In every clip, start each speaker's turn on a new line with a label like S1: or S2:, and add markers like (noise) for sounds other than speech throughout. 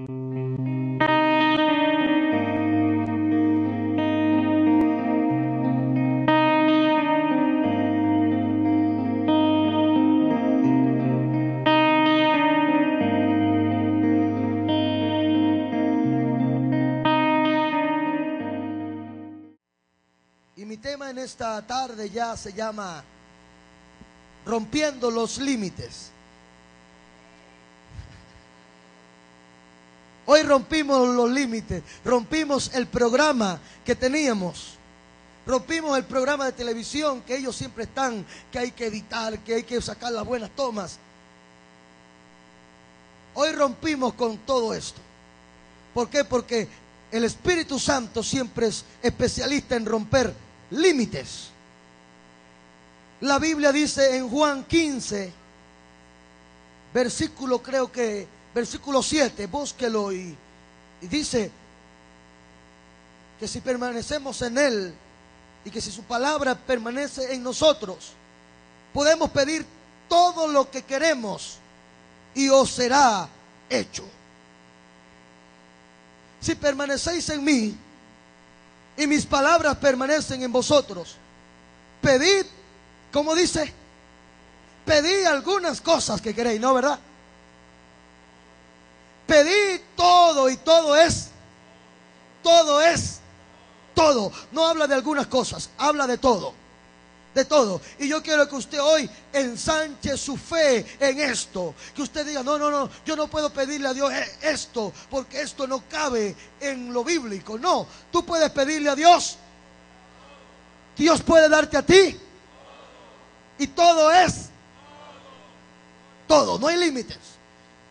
S1: Y mi tema en esta tarde ya se llama Rompiendo los Límites. Hoy rompimos los límites, rompimos el programa que teníamos, rompimos el programa de televisión que ellos siempre están, que hay que editar, que hay que sacar las buenas tomas. Hoy rompimos con todo esto. ¿Por qué? Porque el Espíritu Santo siempre es especialista en romper límites. La Biblia dice en Juan 15, versículo creo que, versículo 7, búsquelo y, dice que si permanecemos en Él y que si su palabra permanece en nosotros, podemos pedir todo lo que queremos y os será hecho. Si permanecéis en mí y mis palabras permanecen en vosotros, pedid, como dice, pedid algunas cosas que queréis, ¿no, verdad? Pedid todo y todo es, todo es, todo. No habla de algunas cosas, habla de todo de todo. Y yo quiero que usted hoy ensanche su fe en esto. Que usted diga, no, no, no, yo no puedo pedirle a Dios e- esto, porque esto no cabe en lo bíblico. No, tú puedes pedirle a Dios. Dios puede darte a ti. Y todo es. Todo, no hay límites.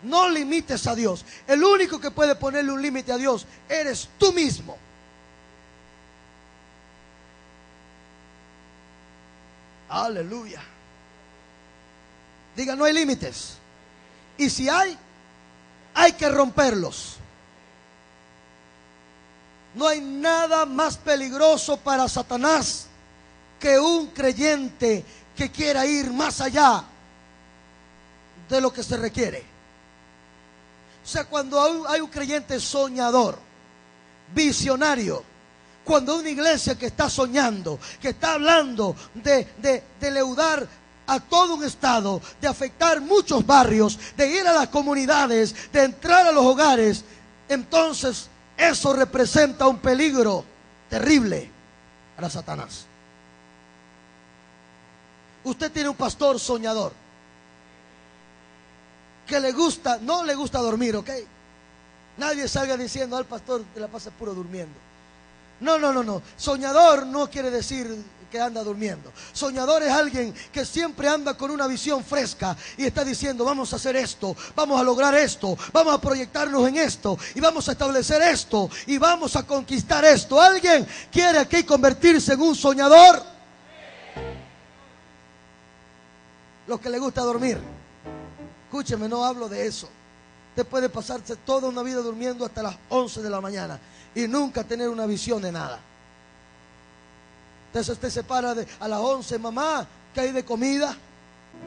S1: No limites a Dios. El único que puede ponerle un límite a Dios eres tú mismo. Aleluya. Diga, no hay límites. Y si hay, hay que romperlos. No hay nada más peligroso para Satanás que un creyente que quiera ir más allá de lo que se requiere. O sea, cuando hay- hay un creyente soñador, visionario, cuando una iglesia que está soñando, que está hablando de, de, de leudar a todo un estado, de afectar muchos barrios, de ir a las comunidades, de entrar a los hogares, entonces eso representa un peligro terrible para Satanás. Usted tiene un pastor soñador que le gusta, no le gusta dormir, ¿ok? Nadie salga diciendo al pastor que la pasa puro durmiendo. No, no, no, no. Soñador no quiere decir que anda durmiendo. Soñador es alguien que siempre anda con una visión fresca y está diciendo, vamos a hacer esto, vamos a lograr esto, vamos a proyectarnos en esto y vamos a establecer esto y vamos a conquistar esto. ¿Alguien quiere aquí convertirse en un soñador? Los que le gusta dormir. Escúcheme, no hablo de eso. Usted puede pasarse toda una vida durmiendo hasta las 11 de la mañana y nunca tener una visión de nada. Entonces usted se para de- a las 11, mamá, ¿qué hay de comida?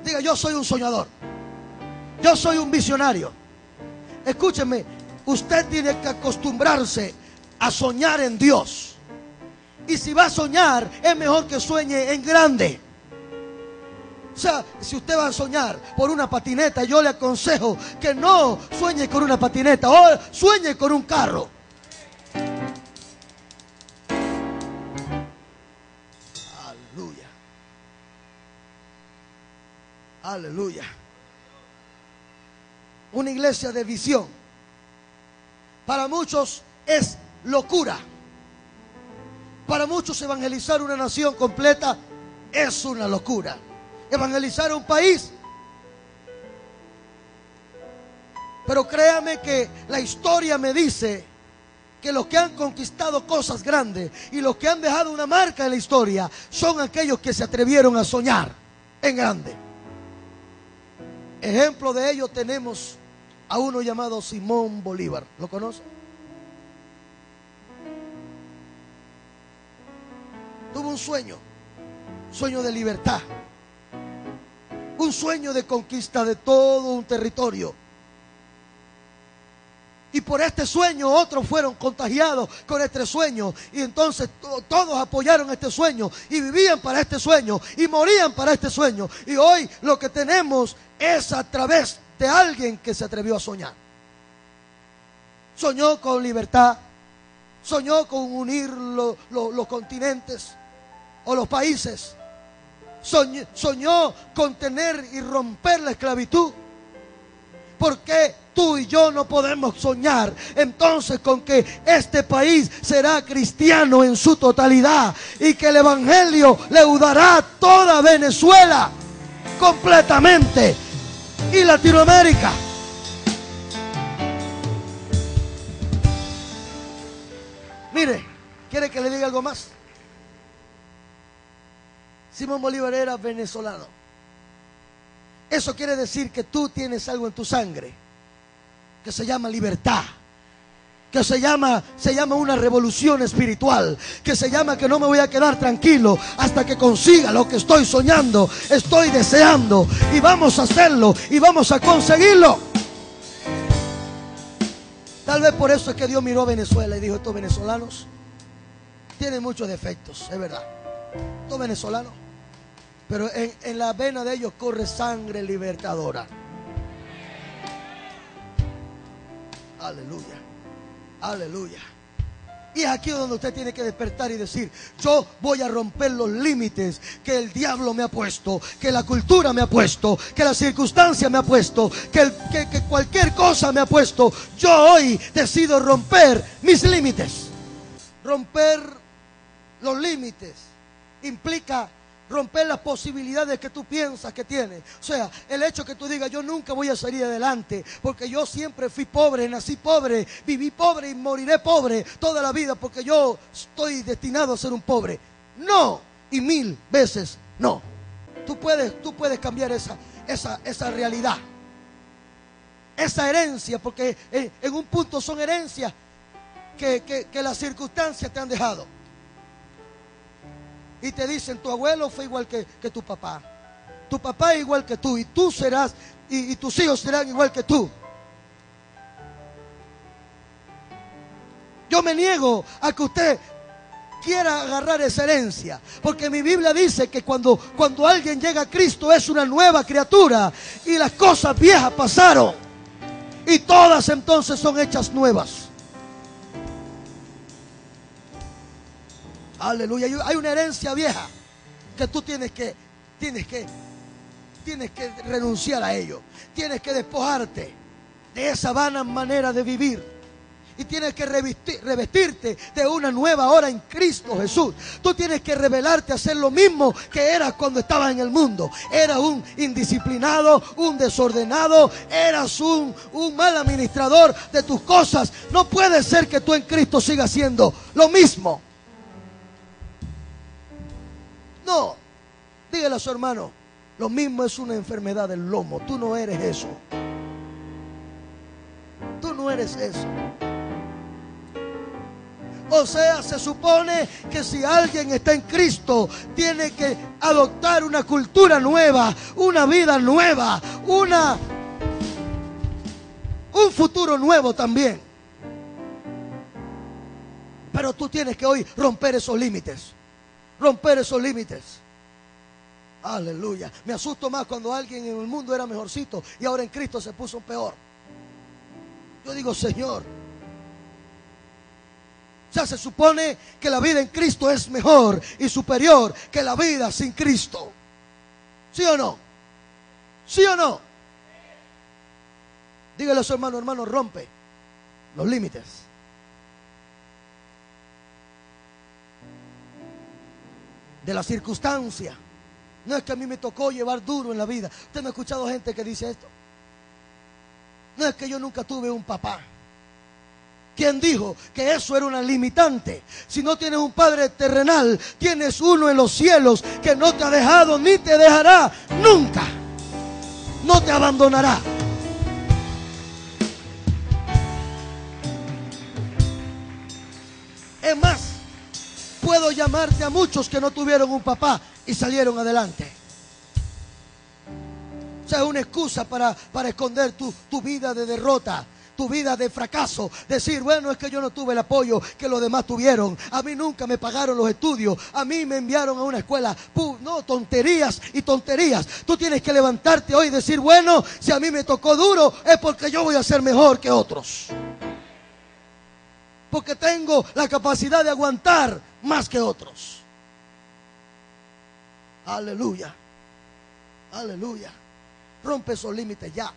S1: Diga, yo soy un soñador. Yo soy un visionario. Escúcheme, usted tiene que acostumbrarse a soñar en Dios. Y si va a soñar, es mejor que sueñe en grande. O sea, si usted va a soñar por una patineta, yo le aconsejo que no sueñe con una patineta, o sueñe con un carro. Aleluya. Aleluya. Una iglesia de visión. Para muchos es locura. Para muchos evangelizar una nación completa es una locura. Evangelizar un país. Pero créame que la historia me dice que los que han conquistado cosas grandes y los que han dejado una marca en la historia son aquellos que se atrevieron a soñar en grande. Ejemplo de ello tenemos a uno llamado Simón Bolívar. ¿Lo conoce? Tuvo un sueño, sueño de libertad, un sueño de conquista de todo un territorio. Y por este sueño otros fueron contagiados con este sueño. Y entonces todos apoyaron este sueño y vivían para este sueño y morían para este sueño. Y hoy lo que tenemos es a través de alguien que se atrevió a soñar. Soñó con libertad, soñó con unir los continentes o los países. Soñó, con tener y romper la esclavitud. ¿Por qué tú y yo no podemos soñar entonces con que este país será cristiano en su totalidad y que el Evangelio le a toda Venezuela completamente y Latinoamérica? Mire, ¿quiere que le diga algo más? Simón Bolívar era venezolano. Eso quiere decir que tú tienes algo en tu sangre que se llama libertad que se llama, se llama una revolución espiritual, que se llama que no me voy a quedar tranquilo hasta que consiga lo que estoy soñando, estoy deseando, y vamos a hacerlo, y vamos a conseguirlo. Tal vez por eso es que Dios miró a Venezuela y dijo, estos venezolanos tienen muchos defectos, es verdad, estos venezolanos pero en, la vena de ellos corre sangre libertadora. Aleluya. Aleluya. Y es aquí donde usted tiene que despertar y decir, yo voy a romper los límites que el diablo me ha puesto, que la cultura me ha puesto, que la circunstancia me ha puesto, que, que cualquier cosa me ha puesto. Yo hoy decido romper mis límites. Romper los límites implica romper las posibilidades que tú piensas que tienes. O sea, el hecho que tú digas, yo nunca voy a salir adelante, porque yo siempre fui pobre, nací pobre, viví pobre y moriré pobre toda la vida, porque yo estoy destinado a ser un pobre. No, y mil veces no. Tú puedes, tú puedes cambiar esa, esa, esa realidad. Esa herencia, porque en, un punto son herencias que, que las circunstancias te han dejado y te dicen, tu abuelo fue igual que, tu papá. Tu papá es igual que tú y tú serás, y, y tus hijos serán igual que tú. Yo me niego a que usted quiera agarrar esa herencia. Porque mi Biblia dice que cuando, cuando alguien llega a Cristo es una nueva criatura y las cosas viejas pasaron y todas entonces son hechas nuevas. Aleluya. Hay una herencia vieja que tú tienes que, tienes que, tienes que renunciar a ello. Tienes que despojarte de esa vana manera de vivir. Y tienes que revestirte de una nueva hora en Cristo Jesús. Tú tienes que revelarte a hacer lo mismo que eras cuando estabas en el mundo. Eras un indisciplinado, un desordenado, eras un, un mal administrador de tus cosas. No puede ser que tú en Cristo sigas siendo lo mismo. Dígale a su hermano, lo mismo es una enfermedad del lomo, tú no eres eso. Tú no eres eso. O sea, se supone que si alguien está en Cristo, tiene que adoptar una cultura nueva, una vida nueva, una un futuro nuevo también. Pero tú tienes que hoy romper esos límites romper esos límites. Aleluya. Me asusto más cuando alguien en el mundo era mejorcito y ahora en Cristo se puso peor. Yo digo, Señor. Ya se supone que la vida en Cristo es mejor y superior que la vida sin Cristo. ¿Sí o no? ¿Sí o no? Dígale a su hermano, hermano, rompe los límites. De la circunstancia. No es que a mí me tocó llevar duro en la vida. Usted no ha escuchado gente que dice esto. No es que yo nunca tuve un papá. ¿Quién dijo que eso era una limitante? Si no tienes un padre terrenal, tienes uno en los cielos que no te ha dejado ni te dejará nunca. No te abandonará. Llamarte a muchos que no tuvieron un papá y salieron adelante. O sea, es una excusa para, para esconder tu, tu vida de derrota. tu vida de fracaso. Decir, bueno, es que yo no tuve el apoyo que los demás tuvieron. A mí nunca me pagaron los estudios. A mí me enviaron a una escuela. no, tonterías y tonterías. Tú tienes que levantarte hoy y decir, bueno, si a mí me tocó duro, es porque yo voy a ser mejor que otros. Porque tengo la capacidad de aguantar más que otros. Aleluya. Aleluya. Rompe esos límites ya.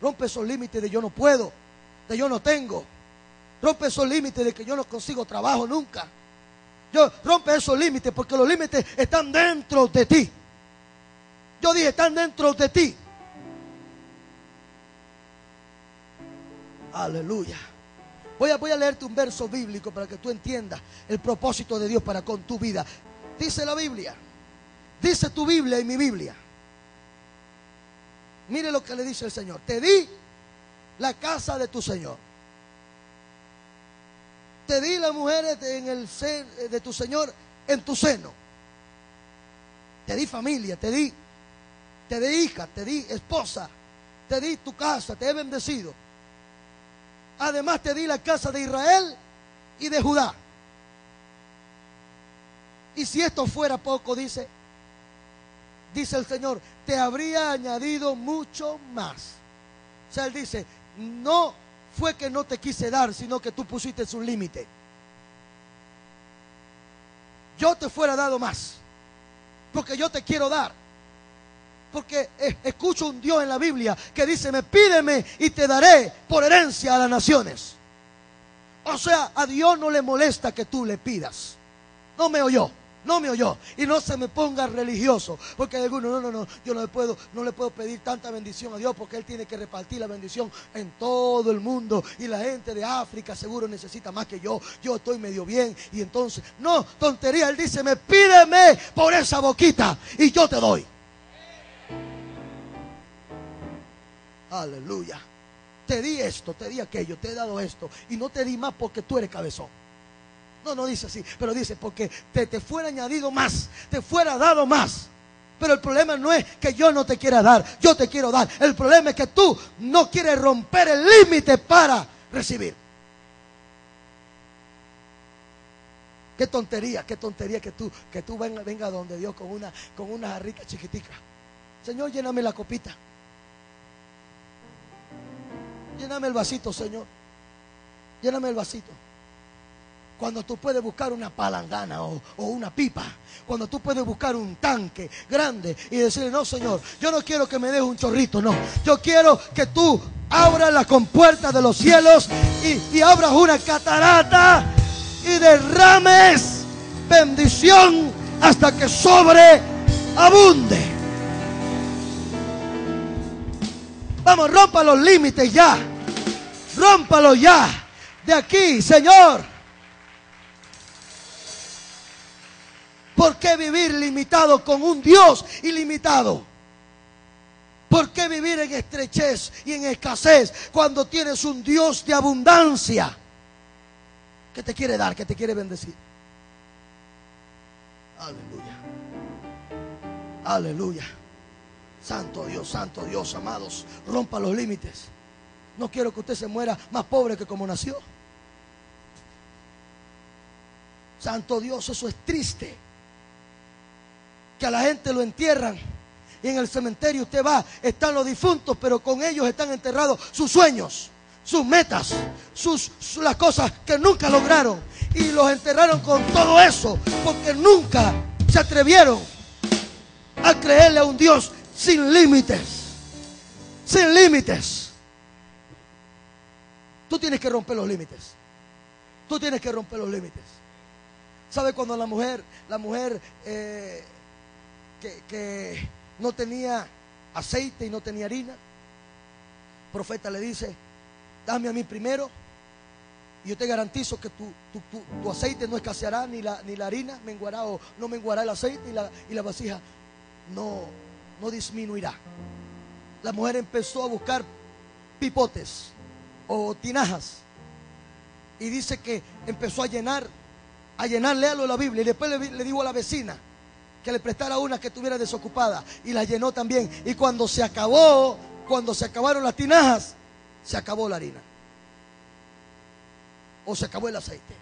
S1: Rompe esos límites de yo no puedo, de yo no tengo. Rompe esos límites de que yo no consigo trabajo nunca. Yo rompe esos límites porque los límites están dentro de ti. Yo dije, están dentro de ti. Aleluya. Voy a, voy a leerte un verso bíblico para que tú entiendas el propósito de Dios para con tu vida. Dice la Biblia. Dice tu Biblia y mi Biblia. Mire lo que le dice el Señor. Te di la casa de tu Señor. Te di las mujeres en el de tu Señor en tu seno. Te di familia, te di, te di hija, te di esposa, te di tu casa, te he bendecido. Además te di la casa de Israel y de Judá. Y si esto fuera poco, dice, dice el Señor, te habría añadido mucho más. O sea, Él dice, no fue que no te quise dar, sino que tú pusiste un límite. Yo te fuera dado más, porque yo te quiero dar. Porque escucho un Dios en la Biblia que dice, me pídeme y te daré por herencia a las naciones. O sea, a Dios no le molesta que tú le pidas. No me oyó. No me oyó. Y no se me ponga religioso. Porque hay algunos, no, no, no, yo no le puedo, no le puedo pedir tanta bendición a Dios porque Él tiene que repartir la bendición en todo el mundo. Y la gente de África seguro necesita más que yo. Yo estoy medio bien. Y entonces, no, tontería. Él dice, me pídeme por esa boquita y yo te doy. Aleluya. Te di esto, te di aquello, te he dado esto. Y no te di más porque tú eres cabezón. No, no dice así, pero dice porque te, te fuera añadido más, te fuera dado más. Pero el problema no es que yo no te quiera dar, yo te quiero dar. El problema es que tú no quieres romper el límite para recibir. Qué tontería, qué tontería que tú, que tú venga, venga donde Dios con una, con una jarrita chiquitica. Señor, lléname la copita. Lléname el vasito, Señor. Lléname el vasito. Cuando tú puedes buscar una palangana o, una pipa. Cuando tú puedes buscar un tanque grande y decirle, no, Señor, yo no quiero que me dejes un chorrito, no. Yo quiero que tú abras la compuerta de los cielos y, y abras una catarata y derrames bendición hasta que sobre abunde. Vamos, rompa los límites ya. Rómpalo ya. De aquí, Señor. ¿Por qué vivir limitado con un Dios ilimitado? ¿Por qué vivir en estrechez y en escasez cuando tienes un Dios de abundancia que te quiere dar, que te quiere bendecir? Aleluya. Aleluya. Santo Dios, santo Dios, amados, rompa los límites. No quiero que usted se muera más pobre que como nació. Santo Dios, eso es triste que a la gente lo entierran. Y en el cementerio usted va, están los difuntos, pero con ellos están enterrados sus sueños, sus metas, sus, las cosas que nunca lograron. Y los enterraron con todo eso, porque nunca se atrevieron a creerle a un Dios sin límites. Sin límites. Tú tienes que romper los límites. Tú tienes que romper los límites. ¿Sabe cuando la mujer, la mujer eh, que, no tenía aceite y no tenía harina. Profeta le dice, dame a mí primero y yo te garantizo que tu, tu, aceite no escaseará ni la, ni la harina menguará o no menguará el aceite y la, y la vasija no, no disminuirá. La mujer empezó a buscar pipotes o tinajas y dice que empezó a llenar, a llenarle algo la Biblia y después le, le dijo a la vecina, que le prestara una que estuviera desocupada y la llenó también. Y cuando se acabó, cuando se acabaron las tinajas, se acabó la harina. O se acabó el aceite.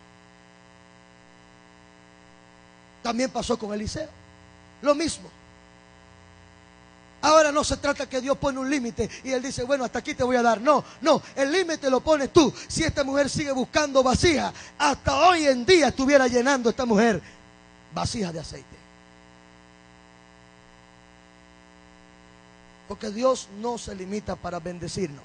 S1: También pasó con Eliseo. Lo mismo. Ahora no se trata que Dios pone un límite y Él dice, bueno, hasta aquí te voy a dar. No, no, el límite lo pones tú. Si esta mujer sigue buscando vasijas, hasta hoy en día estuviera llenando esta mujer vasijas de aceite. Porque Dios no se limita para bendecirnos.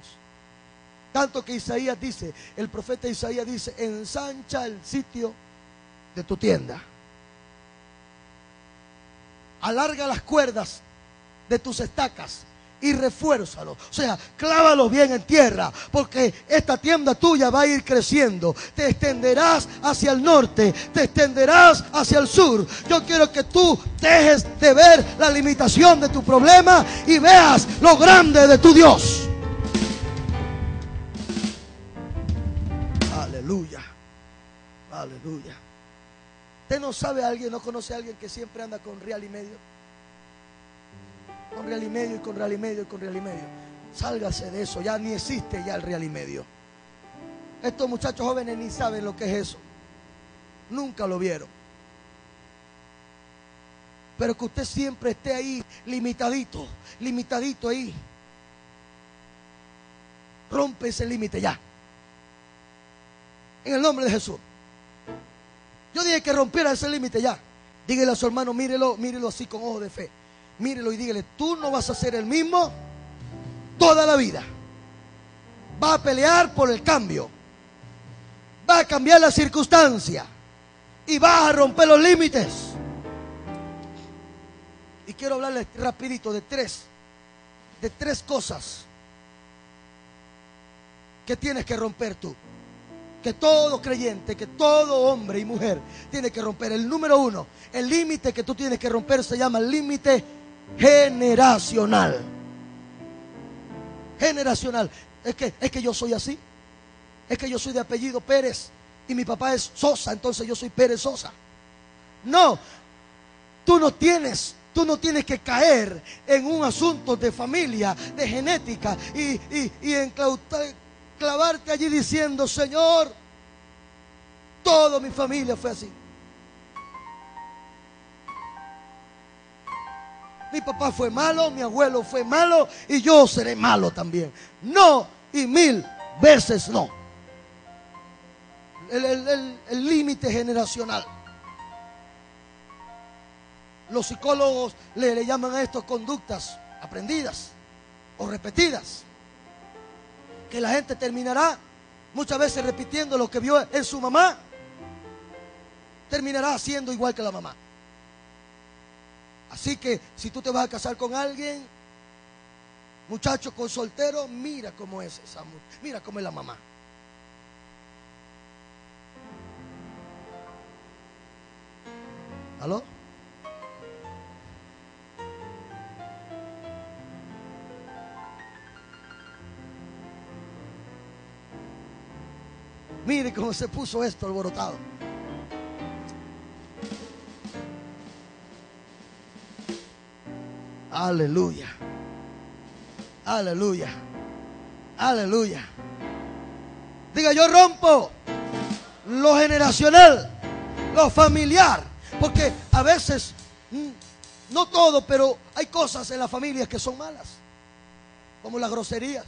S1: Tanto que Isaías dice, el profeta Isaías dice, ensancha el sitio de tu tienda. Alarga las cuerdas de tus estacas y refuérzalo. O sea, clávalo bien en tierra, porque esta tienda tuya va a ir creciendo. Te extenderás hacia el norte, te extenderás hacia el sur. Yo quiero que tú dejes de ver la limitación de tu problema y veas lo grande de tu Dios. Aleluya. Aleluya. ¿Usted no sabe a alguien, no conoce a alguien que siempre anda con real y medio? Con real y medio y con real y medio y con real y medio. Sálgase de eso, ya ni existe ya el real y medio. Estos muchachos jóvenes ni saben lo que es eso. Nunca lo vieron. Pero que usted siempre esté ahí limitadito, limitadito ahí. Rompe ese límite ya. En el nombre de Jesús. Yo dije que rompiera ese límite ya. Dígale a su hermano, mírelo, mírelo así con ojo de fe mírelo y dígale, tú no vas a ser el mismo toda la vida. Va a pelear por el cambio. Va a cambiar la circunstancia. Y va a romper los límites. Y quiero hablarles rapidito de tres, de tres cosas que tienes que romper tú. Que todo creyente, que todo hombre y mujer tiene que romper. El número uno, el límite que tú tienes que romper se llama límite generacional. Generacional. Es que, es que yo soy así. Es que yo soy de apellido Pérez y mi papá es Sosa, entonces yo soy Pérez Sosa. No, tú no tienes, tú no tienes que caer en un asunto de familia, de genética y, y, y clavarte allí diciendo, Señor, toda mi familia fue así. Mi papá fue malo, mi abuelo fue malo y yo seré malo también. No y mil veces no. El límite generacional. Los psicólogos le, llaman a esto conductas aprendidas o repetidas. Que la gente terminará muchas veces repitiendo lo que vio en su mamá. Terminará siendo igual que la mamá. Así que si tú te vas a casar con alguien, muchacho con soltero, mira cómo es esa mira cómo es la mamá. ¿Aló? Mire cómo se puso esto alborotado. Aleluya. Aleluya. Aleluya. Diga, yo rompo lo generacional, lo familiar. Porque a veces, mm, no todo, pero hay cosas en las familias que son malas. Como las groserías.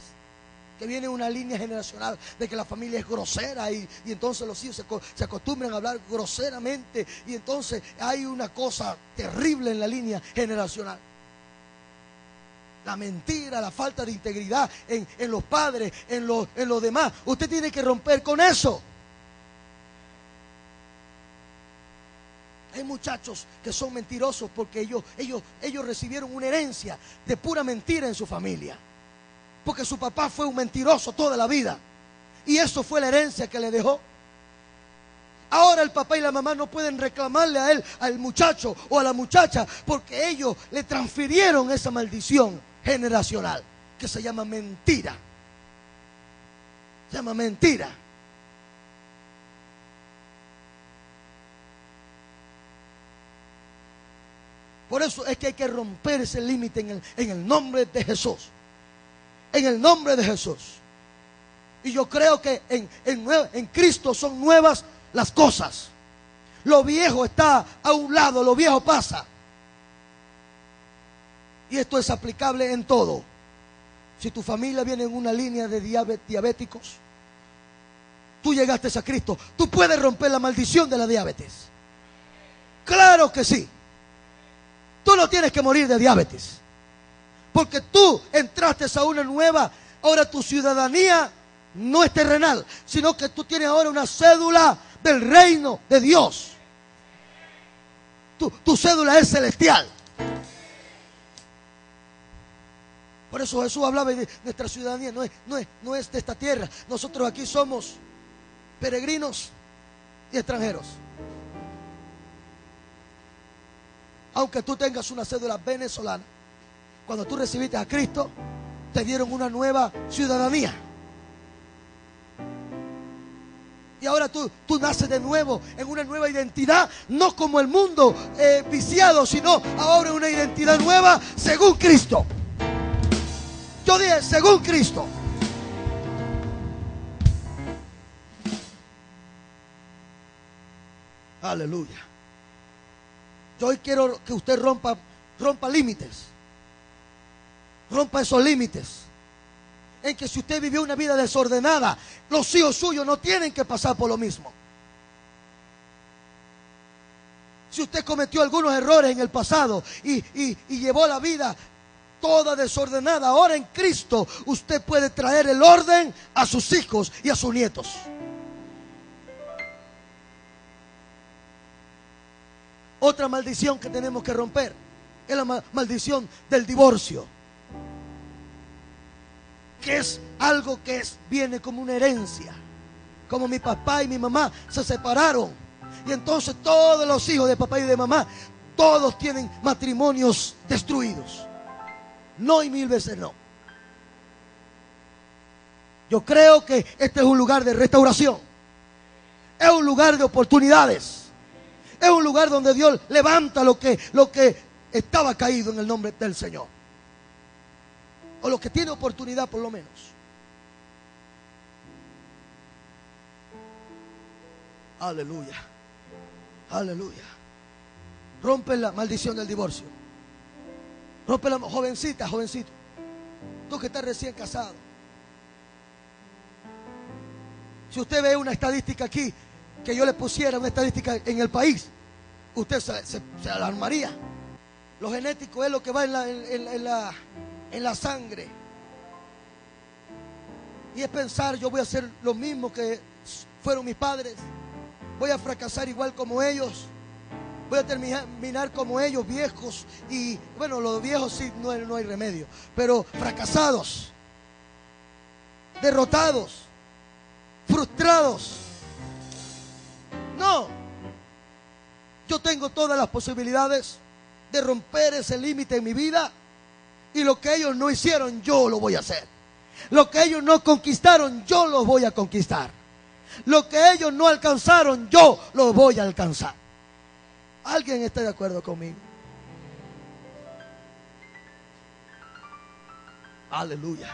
S1: Que viene una línea generacional de que la familia es grosera y, entonces los hijos se, se acostumbran a hablar groseramente. Y entonces hay una cosa terrible en la línea generacional la mentira, la falta de integridad en, los padres, en los, en demás. Usted tiene que romper con eso. Hay muchachos que son mentirosos porque ellos, ellos, ellos recibieron una herencia de pura mentira en su familia. Porque su papá fue un mentiroso toda la vida. Y eso fue la herencia que le dejó. Ahora el papá y la mamá no pueden reclamarle a él, al muchacho o a la muchacha, porque ellos le transfirieron esa maldición generacional que se llama mentira. Se llama mentira. Por eso es que hay que romper ese límite en el, en el nombre de Jesús. En el nombre de Jesús. Y yo creo que en, en, Cristo son nuevas las cosas. Lo viejo está a un lado, lo viejo pasa. Y esto es aplicable en todo. Si tu familia viene en una línea de diabéticos, tú llegaste a Cristo, tú puedes romper la maldición de la diabetes. Claro que sí. Tú no tienes que morir de diabetes. Porque tú entraste a una nueva, ahora tu ciudadanía no es terrenal, sino que tú tienes ahora una cédula del reino de Dios. Tu, tu cédula es celestial. Por eso Jesús hablaba de nuestra ciudadanía, no es, no, es, no es de esta tierra. Nosotros aquí somos peregrinos y extranjeros. Aunque tú tengas una cédula venezolana, cuando tú recibiste a Cristo, te dieron una nueva ciudadanía. Y ahora tú, tú naces de nuevo en una nueva identidad, no como el mundo eh, viciado, sino ahora una identidad nueva según Cristo. Yo dije, según Cristo. Aleluya. Yo hoy quiero que usted rompa, rompa límites. Rompa esos límites. En que si usted vivió una vida desordenada, los hijos suyos no tienen que pasar por lo mismo. Si usted cometió algunos errores en el pasado y, y llevó la vida toda desordenada, ahora en Cristo usted puede traer el orden a sus hijos y a sus nietos. Otra maldición que tenemos que romper es la maldición del divorcio. Que es algo que es, viene como una herencia. Como mi papá y mi mamá se separaron. Y entonces todos los hijos de papá y de mamá, todos tienen matrimonios destruidos. No y mil veces no. Yo creo que este es un lugar de restauración. Es un lugar de oportunidades. Es un lugar donde Dios levanta lo que, lo que estaba caído en el nombre del Señor. O lo que tiene oportunidad por lo menos. Aleluya. Aleluya. Rompe la maldición del divorcio. Rompe la jovencita, jovencito. Tú que estás recién casado. Si usted ve una estadística aquí, que yo le pusiera una estadística en el país, usted se, alarmaría. Lo genético es lo que va en la, en, la, en la sangre. Y es pensar, yo voy a hacer lo mismo que fueron mis padres. Voy a fracasar igual como ellos. Voy a terminar como ellos, viejos. Y bueno, los viejos sí, no, no hay remedio. Pero fracasados, derrotados, frustrados. No. Yo tengo todas las posibilidades de romper ese límite en mi vida. Y lo que ellos no hicieron, yo lo voy a hacer. Lo que ellos no conquistaron, yo lo voy a conquistar. Lo que ellos no alcanzaron, yo lo voy a alcanzar. ¿Alguien está de acuerdo conmigo? Aleluya.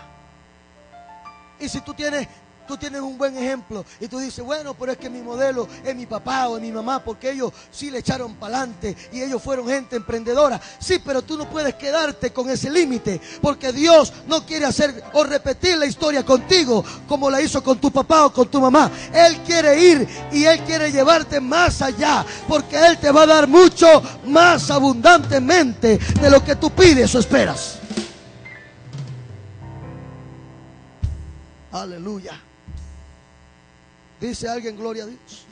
S1: Y si tú tienes tú tienes un buen ejemplo y tú dices, bueno, pero es que mi modelo es mi papá o mi mamá porque ellos sí le echaron para adelante y ellos fueron gente emprendedora. Sí, pero tú no puedes quedarte con ese límite porque Dios no quiere hacer o repetir la historia contigo como la hizo con tu papá o con tu mamá. Él quiere ir y Él quiere llevarte más allá porque Él te va a dar mucho más abundantemente de lo que tú pides o esperas. Aleluya. Dice alguien, gloria a Dios.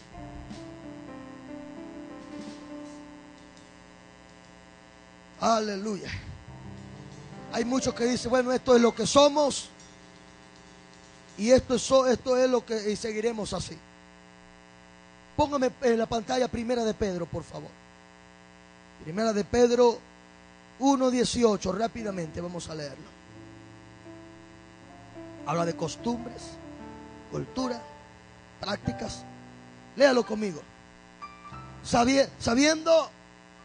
S1: Aleluya. Hay muchos que dicen, bueno, esto es lo que somos y esto es, esto es lo que y seguiremos así. Póngame en la pantalla primera de Pedro, por favor. Primera de Pedro 1.18, rápidamente vamos a leerlo. Habla de costumbres, cultura prácticas. Léalo conmigo. Sabiendo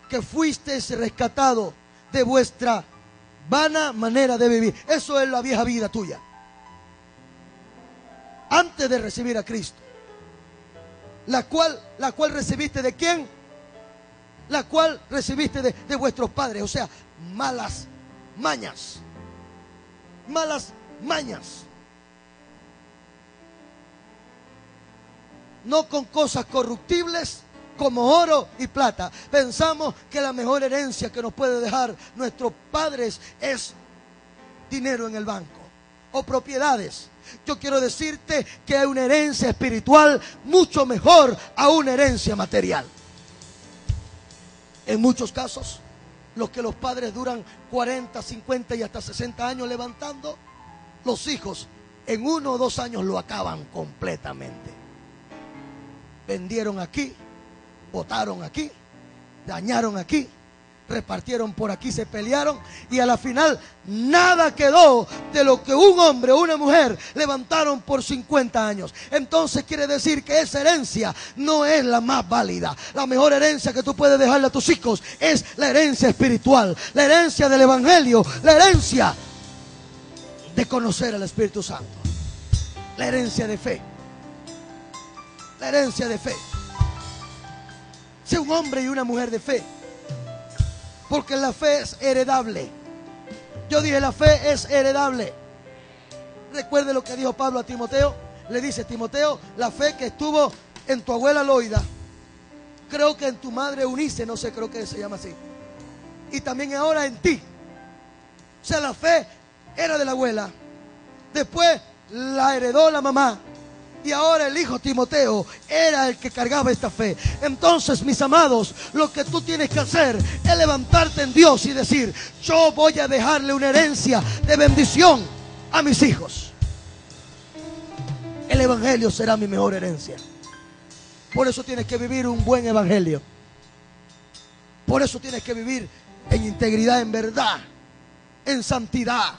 S1: que fuisteis rescatado de vuestra vana manera de vivir. Eso es la vieja vida tuya. antes de recibir a Cristo. La cual, la cual recibiste de quién? La cual recibiste de, de vuestros padres. O sea, malas mañas. Malas mañas. No con cosas corruptibles como oro y plata. Pensamos que la mejor herencia que nos puede dejar nuestros padres es dinero en el banco o propiedades. Yo quiero decirte que hay una herencia espiritual mucho mejor a una herencia material. En muchos casos, los que los padres duran 40, 50 y hasta 60 años levantando, los hijos en uno o dos años lo acaban completamente. Vendieron aquí, votaron aquí, dañaron aquí, repartieron por aquí, se pelearon y a la final nada quedó de lo que un hombre o una mujer levantaron por 50 años. Entonces quiere decir que esa herencia no es la más válida. La mejor herencia que tú puedes dejarle a tus hijos es la herencia espiritual, la herencia del Evangelio, la herencia de conocer al Espíritu Santo, la herencia de fe, la herencia de fe. Sea un hombre y una mujer de fe. Porque la fe es heredable. Yo dije, la fe es heredable. Recuerde lo que dijo Pablo a Timoteo. Le dice, Timoteo, la fe que estuvo en tu abuela Loida, creo que en tu madre Unice, no sé, creo que se llama así. Y también ahora en ti. O sea, la fe era de la abuela. Después la heredó la mamá. Y ahora el hijo Timoteo era el que cargaba esta fe. Entonces, mis amados, lo que tú tienes que hacer es levantarte en Dios y decir, yo voy a dejarle una herencia de bendición a mis hijos. El Evangelio será mi mejor herencia. Por eso tienes que vivir un buen Evangelio. Por eso tienes que vivir en integridad, en verdad, en santidad.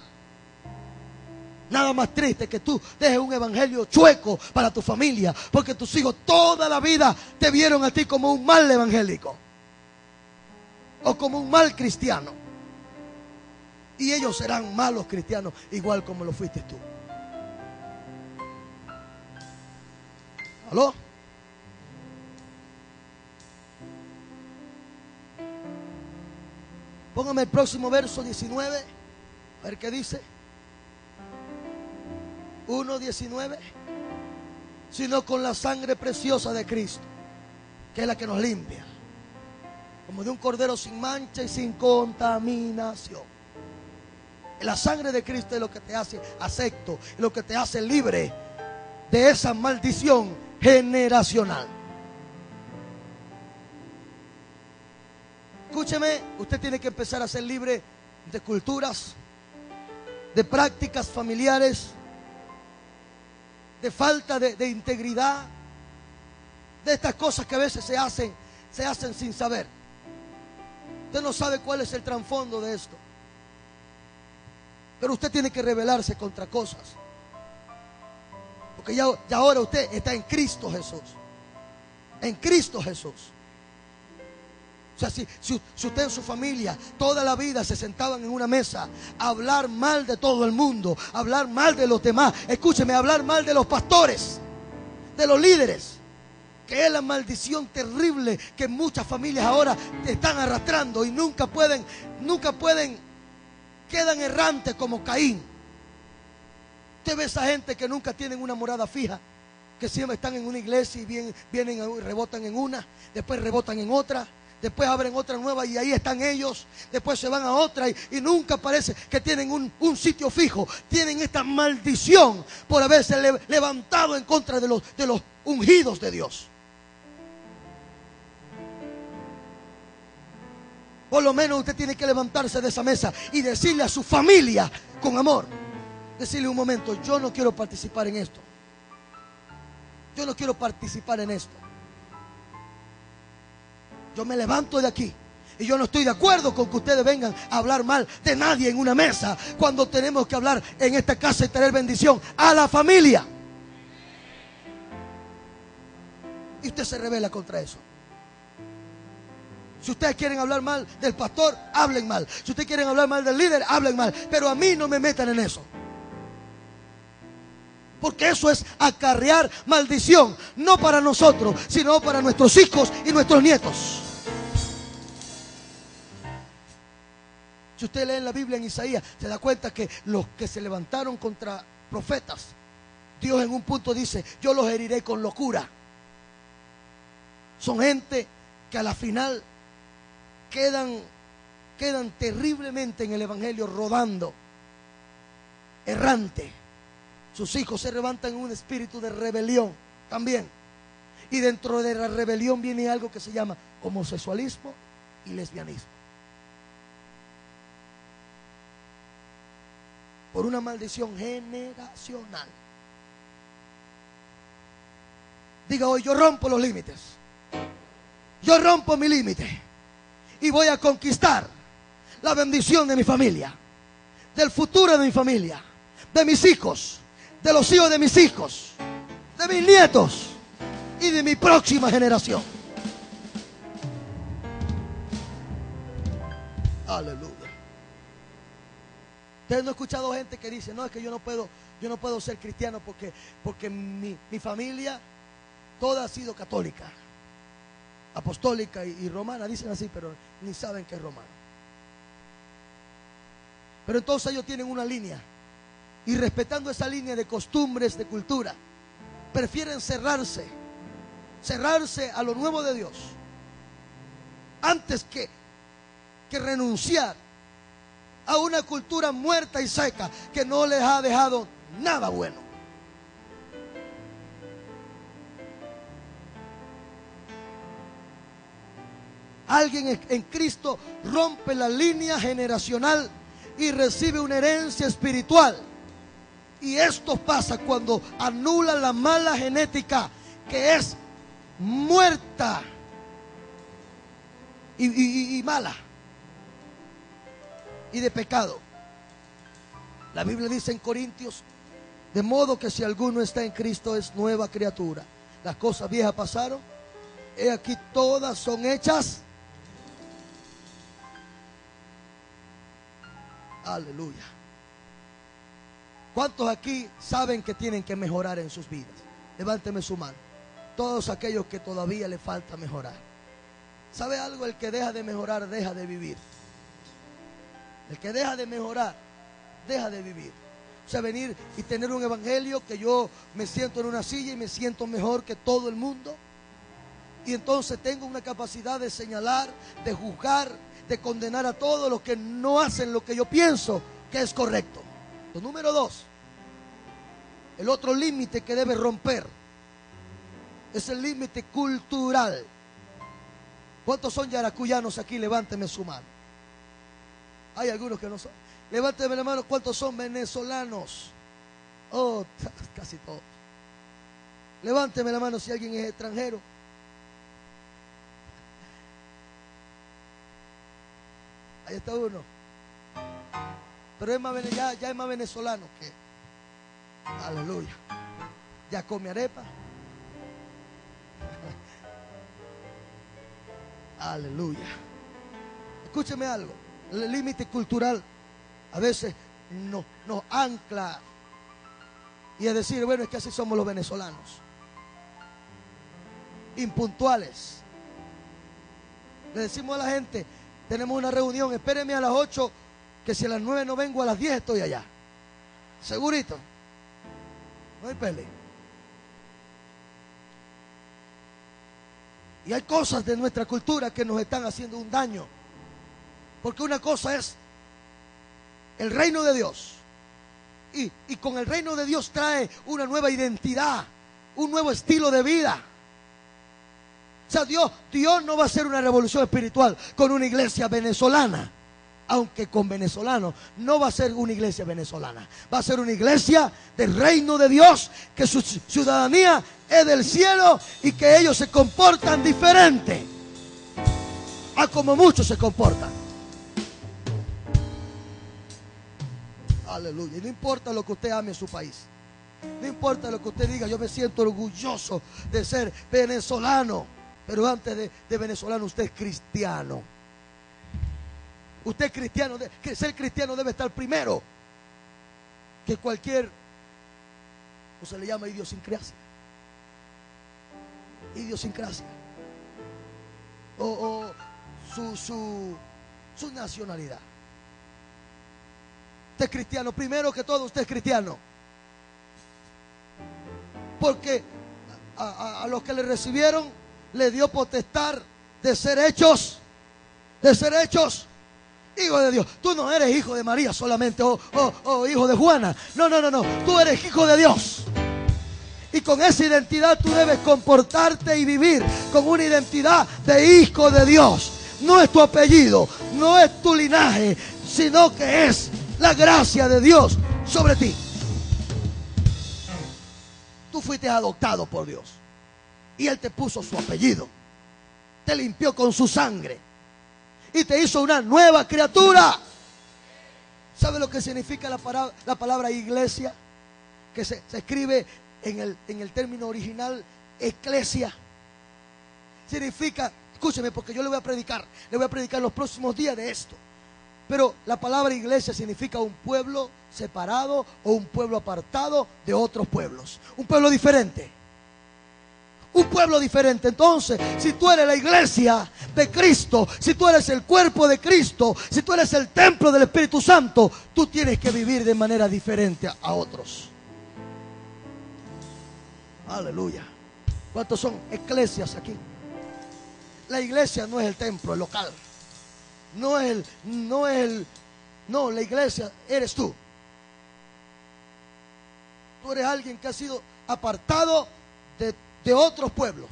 S1: Nada más triste que tú dejes un evangelio chueco para tu familia, porque tus hijos toda la vida te vieron a ti como un mal evangélico o como un mal cristiano. Y ellos serán malos cristianos, igual como lo fuiste tú. ¿Aló? Póngame el próximo verso 19, a ver qué dice. 1.19, sino con la sangre preciosa de Cristo, que es la que nos limpia, como de un cordero sin mancha y sin contaminación. La sangre de Cristo es lo que te hace acepto, lo que te hace libre de esa maldición generacional. Escúcheme, usted tiene que empezar a ser libre de culturas, de prácticas familiares, de falta de, integridad, de estas cosas que a veces se hacen, se hacen sin saber. Usted no sabe cuál es el trasfondo de esto. Pero usted tiene que rebelarse contra cosas. Porque ya, ya ahora usted está en Cristo Jesús. En Cristo Jesús. Sea, si, usted en su familia toda la vida se sentaban en una mesa a hablar mal de todo el mundo, hablar mal de los demás, escúcheme, hablar mal de los pastores, de los líderes, que es la maldición terrible que muchas familias ahora están arrastrando y nunca pueden, nunca pueden, quedan errantes como Caín. Usted ve esa gente que nunca tienen una morada fija, que siempre están en una iglesia y vienen, vienen rebotan en una, después rebotan en otra después abren otra nueva y ahí están ellos, después se van a otra y, nunca parece que tienen un, sitio fijo, tienen esta maldición por haberse levantado en contra de los, de los ungidos de Dios. Por lo menos usted tiene que levantarse de esa mesa y decirle a su familia con amor, decirle un momento, yo no quiero participar en esto. Yo no quiero participar en esto. Yo me levanto de aquí. Y yo no estoy de acuerdo con que ustedes vengan a hablar mal de nadie en una mesa cuando tenemos que hablar en esta casa y tener bendición a la familia. Y usted se revela contra eso. Si ustedes quieren hablar mal del pastor, hablen mal. Si ustedes quieren hablar mal del líder, hablen mal. Pero a mí no me metan en eso. Porque eso es acarrear maldición, no para nosotros, sino para nuestros hijos y nuestros nietos. Si usted lee en la Biblia en Isaías, se da cuenta que los que se levantaron contra profetas, Dios en un punto dice, yo los heriré con locura. Son gente que a la final quedan, quedan terriblemente en el Evangelio rodando, errante. Sus hijos se levantan en un espíritu de rebelión también. Y dentro de la rebelión viene algo que se llama homosexualismo y lesbianismo. Por una maldición generacional. Diga hoy, yo rompo los límites. Yo rompo mi límite. Y voy a conquistar la bendición de mi familia. Del futuro de mi familia. De mis hijos. De los hijos de mis hijos. De mis nietos. Y de mi próxima generación. Aleluya. Ustedes no han escuchado gente que dice, no, es que yo no puedo, yo no puedo ser cristiano porque, porque mi, mi familia toda ha sido católica, apostólica y, romana, dicen así, pero ni saben que es romano. Pero entonces ellos tienen una línea y respetando esa línea de costumbres, de cultura, prefieren cerrarse, cerrarse a lo nuevo de Dios, antes que, que renunciar a una cultura muerta y seca que no les ha dejado nada bueno. Alguien en Cristo rompe la línea generacional y recibe una herencia espiritual. Y esto pasa cuando anula la mala genética que es muerta y, mala y de pecado. La Biblia dice en Corintios, de modo que si alguno está en Cristo es nueva criatura. Las cosas viejas pasaron, he aquí todas son hechas. Aleluya. ¿Cuántos aquí saben que tienen que mejorar en sus vidas? Levánteme su mano. Todos aquellos que todavía le falta mejorar. ¿Sabe algo? El que deja de mejorar, deja de vivir. El que deja de mejorar, deja de vivir. O sea, venir y tener un evangelio que yo me siento en una silla y me siento mejor que todo el mundo. Y entonces tengo una capacidad de señalar, de juzgar, de condenar a todos los que no hacen lo que yo pienso que es correcto. Lo número dos, el otro límite que debe romper es el límite cultural. ¿Cuántos son yaracuyanos aquí? Levánteme su mano. Hay algunos que no son. Levánteme la mano. ¿Cuántos son venezolanos? Oh, (laughs) casi todos. Levánteme la mano si alguien es extranjero. Ahí está uno. Pero es más, ya, ya más venezolano que. Aleluya. Ya come arepa. (laughs) Aleluya. Escúcheme algo. El límite cultural a veces nos, nos ancla y a decir, bueno, es que así somos los venezolanos. Impuntuales. Le decimos a la gente, tenemos una reunión, espéreme a las 8, que si a las 9 no vengo, a las 10 estoy allá. Segurito. No hay pele. Y hay cosas de nuestra cultura que nos están haciendo un daño. Porque una cosa es el reino de Dios. Y, y, con el reino de Dios trae una nueva identidad, un nuevo estilo de vida. O sea, Dios, Dios no va a hacer una revolución espiritual con una iglesia venezolana. Aunque con venezolanos no va a ser una iglesia venezolana. Va a ser una iglesia del reino de Dios, que su ciudadanía es del cielo y que ellos se comportan diferente a como muchos se comportan. Aleluya. Y no importa lo que usted ame en su país. No importa lo que usted diga, yo me siento orgulloso de ser venezolano. Pero antes de, venezolano, usted es cristiano. Usted es cristiano, que ser cristiano debe estar primero que cualquier o se le llama idiosincrasia. Idiosincrasia. O, su nacionalidad. Es cristiano. Primero que todo, usted es cristiano. Porque a, los que le recibieron le dio potestad de ser hechos, de ser hechos hijo de Dios. Tú no eres hijo de María solamente o, o, hijo de Juana. No, no, no, no. Tú eres hijo de Dios. Y con esa identidad tú debes comportarte y vivir con una identidad de hijo de Dios. No es tu apellido, no es tu linaje, sino que es la gracia de Dios sobre ti. Tú fuiste adoptado por Dios y Él te puso su apellido. Te limpió con su sangre y te hizo una nueva criatura. ¿Sabe lo que significa la, palabra, la palabra iglesia? Que se, escribe en el, en el término original eclesia. Significa, escúcheme porque yo le voy a predicar, le voy a predicar los próximos días de esto. Pero la palabra iglesia significa un pueblo separado o un pueblo apartado de otros pueblos. Un pueblo diferente un pueblo diferente. Entonces, si tú eres la iglesia de Cristo, si tú eres el cuerpo de Cristo, si tú eres el templo del Espíritu Santo, tú tienes que vivir de manera diferente a otros. Aleluya. ¿Cuántos son eclesias aquí? La iglesia no es el templo, el local. No el, no el, no, la iglesia eres tú. Tú eres alguien que ha sido apartado de de otros pueblos.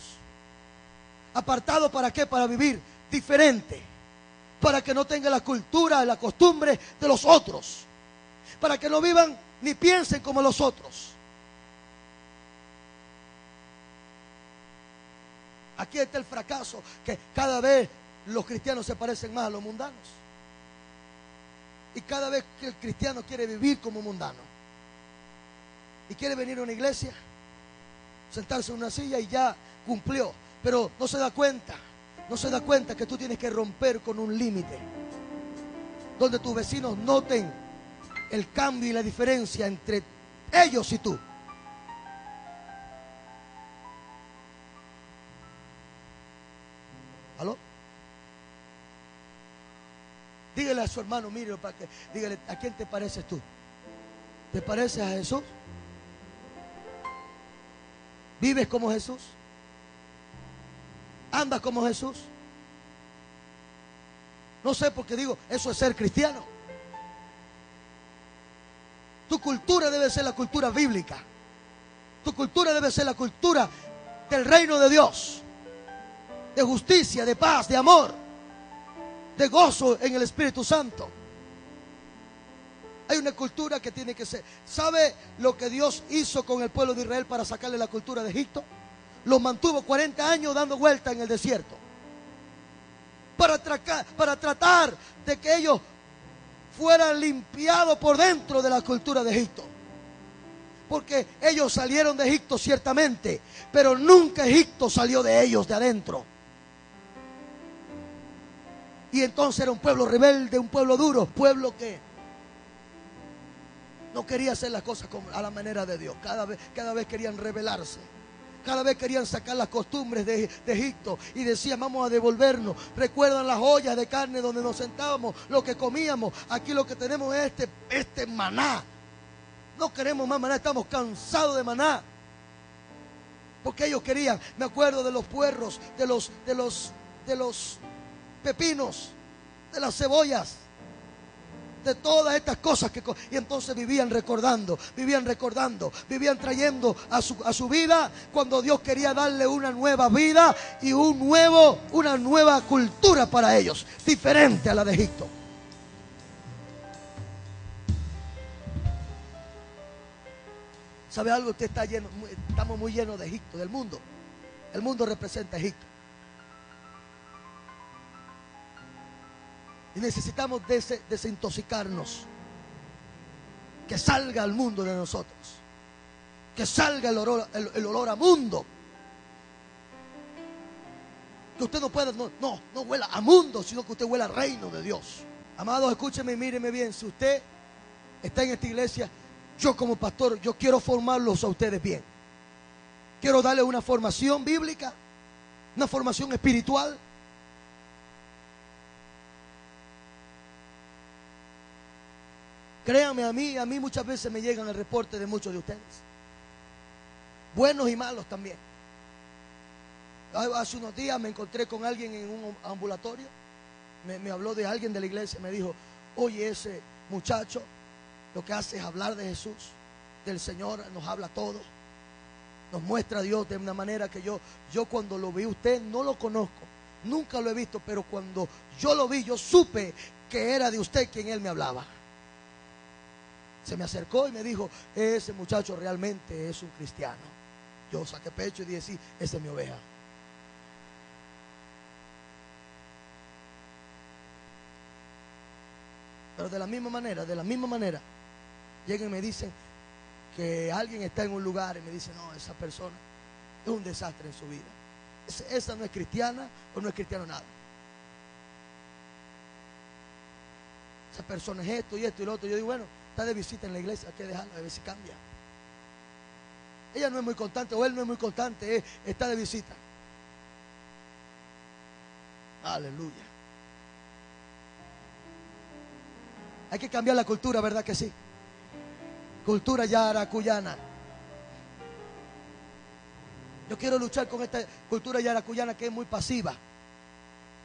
S1: Apartado para qué? Para vivir diferente. Para que no tenga la cultura, la costumbre de los otros. Para que no vivan ni piensen como los otros. Aquí está el fracaso, que cada vez los cristianos se parecen más a los mundanos. Y cada vez que el cristiano quiere vivir como mundano y quiere venir a una iglesia, sentarse en una silla y ya cumplió. Pero no se da cuenta, no se da cuenta que tú tienes que romper con un límite. Donde tus vecinos noten el cambio y la diferencia entre ellos y tú. ¿Aló? Su hermano, mire, para que, dígale, ¿a quién te pareces tú? ¿Te pareces a Jesús? ¿Vives como Jesús? ¿Andas como Jesús? No sé por qué digo, eso es ser cristiano. Tu cultura debe ser la cultura bíblica. Tu cultura debe ser la cultura del reino de Dios. De justicia, de paz, de amor. De gozo en el Espíritu Santo. Hay una cultura que tiene que ser. ¿Sabe lo que Dios hizo con el pueblo de Israel para sacarle la cultura de Egipto? Los mantuvo 40 años dando vuelta en el desierto. Para, para tratar de que ellos fueran limpiados por dentro de la cultura de Egipto. Porque ellos salieron de Egipto ciertamente, pero nunca Egipto salió de ellos de adentro. Y entonces era un pueblo rebelde, un pueblo duro, pueblo que no quería hacer las cosas a la manera de Dios. Cada vez, cada vez querían rebelarse. Cada vez querían sacar las costumbres de, Egipto y decían, vamos a devolvernos. Recuerdan las ollas de carne donde nos sentábamos, lo que comíamos. Aquí lo que tenemos es este, este maná. No queremos más maná, estamos cansados de maná. Porque ellos querían, me acuerdo de los puerros, de los, de los, de los pepinos, de las cebollas de todas estas cosas que y entonces vivían recordando, vivían recordando, vivían trayendo a su, a su vida cuando Dios quería darle una nueva vida y un nuevo, una nueva cultura para ellos, diferente a la de Egipto. ¿Sabe algo? Usted está lleno, estamos muy llenos de Egipto, del mundo. El mundo representa Egipto. Y necesitamos desintoxicarnos. Que salga al mundo de nosotros. Que salga el olor, el, a mundo. Que usted no pueda, no, no, no huela a mundo, sino que usted huela al reino de Dios. Amados, escúcheme y míreme bien. Si usted está en esta iglesia yo como pastor, yo quiero formarlos a ustedes bien. Quiero darles una formación bíblica, una formación espiritual. Créanme a mí, a mí muchas veces me llegan el reporte de muchos de ustedes. Buenos y malos también. Hace unos días me encontré con alguien en un ambulatorio. Me, habló de alguien de la iglesia. Me dijo, oye, ese muchacho lo que hace es hablar de Jesús, del Señor, nos habla todo. Nos muestra a Dios de una manera que yo, yo cuando lo vi usted no lo conozco, nunca lo he visto, pero cuando yo lo vi, yo supe que era de usted quien él me hablaba. Se me acercó y me dijo, ese muchacho realmente es un cristiano. Yo saqué pecho y dije, sí, esa es mi oveja. Pero de la misma manera, de la misma manera, llegan y me dicen que alguien está en un lugar y me dice, no, esa persona es un desastre en su vida. Esa no es cristiana o no es cristiano nada. Esa persona es esto y esto y lo otro. Yo digo, bueno, está de visita en la iglesia, hay que dejarla, a ver si cambia. Ella no es muy constante o él no es muy constante, está de visita. Aleluya. Hay que cambiar la cultura, ¿verdad que sí? cultura yaracuyana. Yo quiero luchar con esta cultura yaracuyana que es muy pasiva,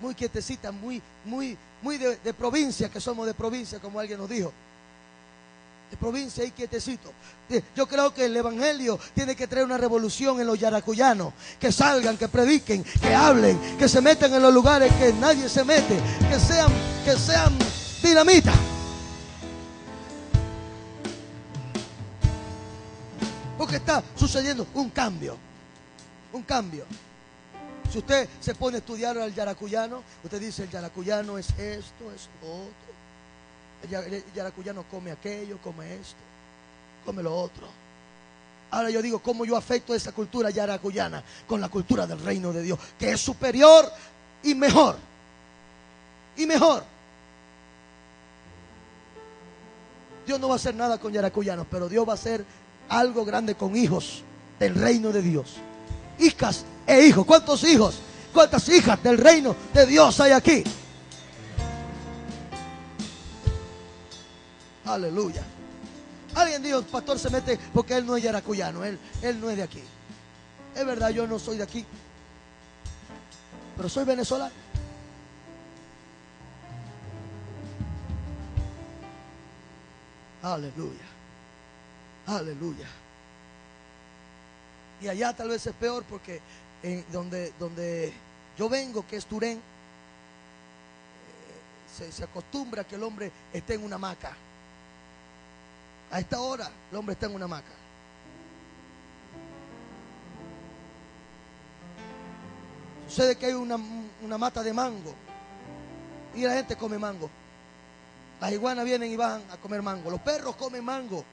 S1: muy quietecita, muy, muy, muy de, provincia, que somos de provincia, como alguien nos dijo. Provincia y quietecito. Yo creo que el Evangelio tiene que traer una revolución en los yaracuyanos. Que salgan, que prediquen, que hablen, que se metan en los lugares que nadie se mete, que sean, que sean dinamita. Porque está sucediendo un cambio. Un cambio. Si usted se pone a estudiar al yaracuyano, usted dice el yaracuyano es esto, es otro. Yaracuyano come aquello, come esto, come lo otro. Ahora yo digo, ¿cómo yo afecto esa cultura yaracuyana con la cultura del reino de Dios? Que es superior y mejor. Y mejor. Dios no va a hacer nada con yaracuyanos, pero Dios va a hacer algo grande con hijos del reino de Dios. Hijas e hijos. ¿Cuántos hijos? ¿Cuántas hijas del reino de Dios hay aquí? Aleluya. Alguien dijo, pastor se mete porque él no es yaracuyano, él, él no es de aquí. Es verdad, yo no soy de aquí, pero soy venezolano. Aleluya. Aleluya. Y allá tal vez es peor porque en donde, donde yo vengo, que es Turén, eh, se, acostumbra que el hombre esté en una hamaca. A esta hora el hombre está en una hamaca. Sucede que hay una, una, mata de mango y la gente come mango. Las iguanas vienen y van a comer mango. Los perros comen mango.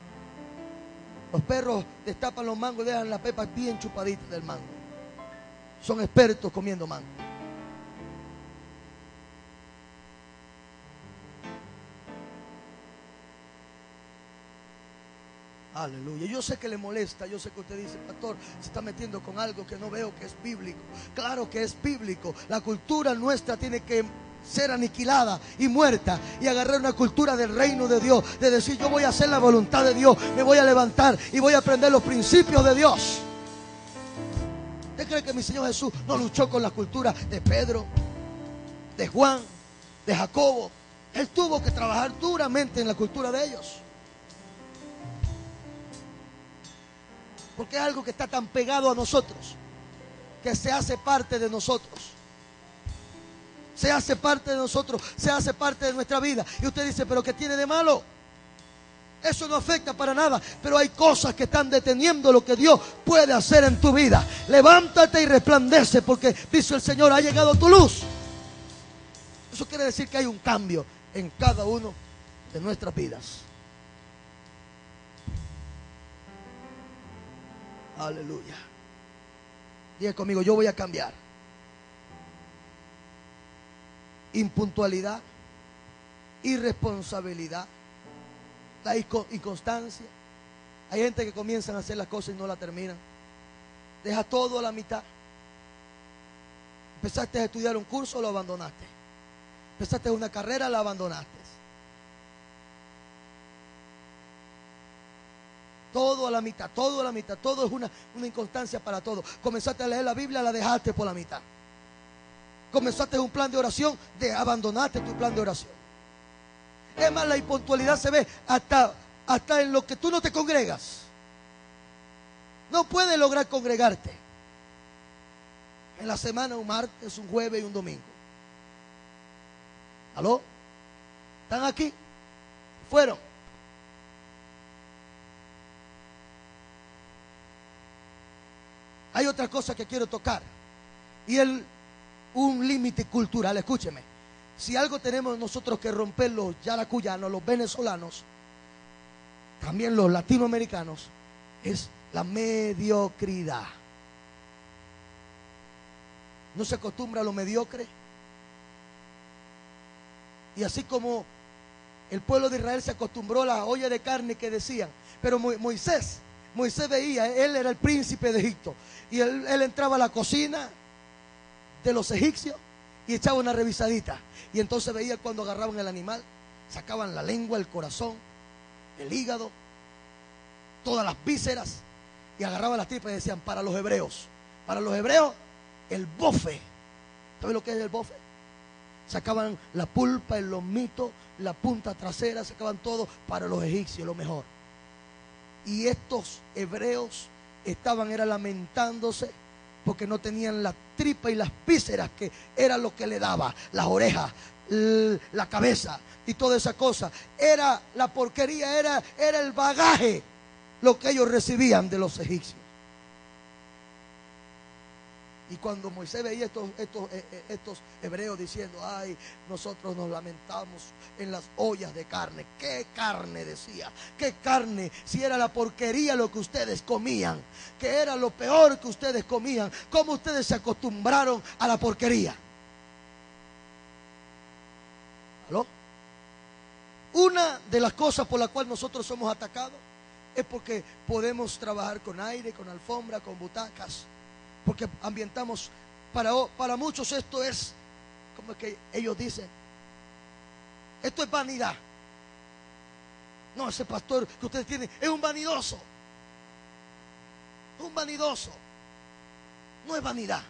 S1: Los perros destapan los mangos y dejan la pepa bien chupadita del mango. Son expertos comiendo mango. Aleluya. Yo sé que le molesta, yo sé que usted dice, pastor, se está metiendo con algo que no veo que es bíblico. Claro que es bíblico. La cultura nuestra tiene que ser aniquilada y muerta y agarrar una cultura del reino de Dios, de decir yo voy a hacer la voluntad de Dios, me voy a levantar y voy a aprender los principios de Dios. ¿Usted cree que mi Señor Jesús no luchó con la cultura de Pedro, de Juan, de Jacobo? Él tuvo que trabajar duramente en la cultura de ellos. Porque es algo que está tan pegado a nosotros, que se hace parte de nosotros se hace parte de nosotros, se hace parte de nuestra vida. Y usted dice, pero ¿qué tiene de malo? Eso no afecta para nada, pero hay cosas que están deteniendo lo que Dios puede hacer en tu vida. Levántate y resplandece porque dice el Señor, ha llegado tu luz. Eso quiere decir que hay un cambio en cada uno de nuestras vidas. Aleluya. Diga conmigo, yo voy a cambiar impuntualidad, irresponsabilidad, la inconstancia, Hay gente que comienzan a hacer las cosas y no la terminan. Deja todo a la mitad. Empezaste a estudiar un curso, lo abandonaste. Empezaste una carrera, la abandonaste. Todo a la mitad, todo a la mitad, todo es una, una inconstancia para todo. Comenzaste a leer la Biblia, la dejaste por la mitad. Comenzaste un plan de oración, de abandonaste tu plan de oración. Es más, la impuntualidad se ve hasta, hasta en lo que tú no te congregas. No puedes lograr congregarte. En la semana un martes, un jueves y un domingo. ¿Aló? ¿Están aquí? Fueron. Hay otra cosa que quiero tocar. Y el, un límite cultural. Escúcheme. Si algo tenemos nosotros que romper los yaracuyanos, los venezolanos, también los latinoamericanos, es la mediocridad. No se acostumbra a lo mediocre. Y así como el pueblo de Israel se acostumbró a la olla de carne que decían, pero Moisés, Moisés veía, él era el príncipe de Egipto, y él, entraba a la cocina de los egipcios y echaba una revisadita. Y entonces veía cuando agarraban el animal, sacaban la lengua, el corazón, el hígado, todas las vísceras y agarraban las tripas y decían, para los hebreos, para los hebreos, el bofe. ¿Sabes lo que es el bofe? Sacaban la pulpa, el lomito, la punta trasera, sacaban todo para los egipcios, lo mejor. Y estos hebreos estaban era lamentándose porque no tenían la tripa y las vísceras que era lo que le daba, las orejas, la cabeza y toda esa cosa. Era la porquería, era, era el bagaje lo que ellos recibían de los egipcios. Y cuando Moisés veía estos, estos, eh, eh, estos hebreos diciendo, ay, nosotros nos lamentamos en las ollas de carne. ¿Qué carne decía? ¿Qué carne? Si era la porquería lo que ustedes comían, que era lo peor que ustedes comían, ¿cómo ustedes se acostumbraron a la porquería? ¿Aló? Una de las cosas por las cuales nosotros somos atacados es porque podemos trabajar con aire, con alfombra, con butacas porque ambientamos, para, para muchos esto es, como que ellos dicen, esto es vanidad. No, ese pastor que ustedes tienen es un vanidoso. Un vanidoso. No es vanidad.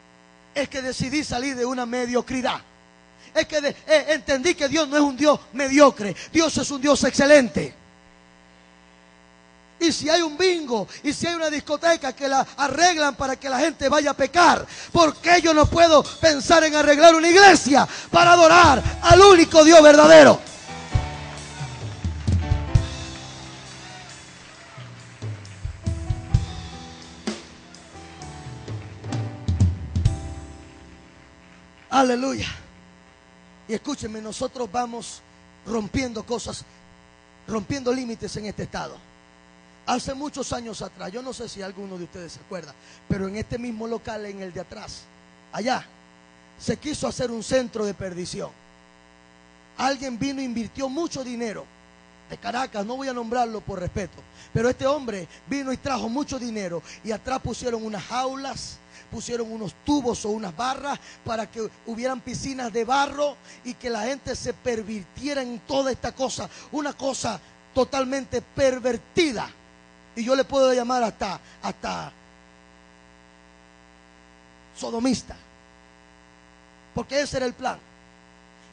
S1: Es que decidí salir de una mediocridad. Es que eh, entendí que Dios no es un Dios mediocre. Dios es un Dios excelente. Y si hay un bingo y si hay una discoteca que la arreglan para que la gente vaya a pecar, ¿por qué yo no puedo pensar en arreglar una iglesia para adorar al único Dios verdadero? Aleluya. Y escúchenme, nosotros vamos rompiendo cosas, rompiendo límites en este estado. Hace muchos años atrás, yo no sé si alguno de ustedes se acuerda, pero en este mismo local, en el de atrás, allá, se quiso hacer un centro de perdición. Alguien vino e invirtió mucho dinero de Caracas, no voy a nombrarlo por respeto, pero este hombre vino y trajo mucho dinero y atrás pusieron unas jaulas, pusieron unos tubos o unas barras para que hubieran piscinas de barro y que la gente se pervirtiera en toda esta cosa, una cosa totalmente pervertida. Y yo le puedo llamar hasta, hasta sodomista. Porque ese era el plan.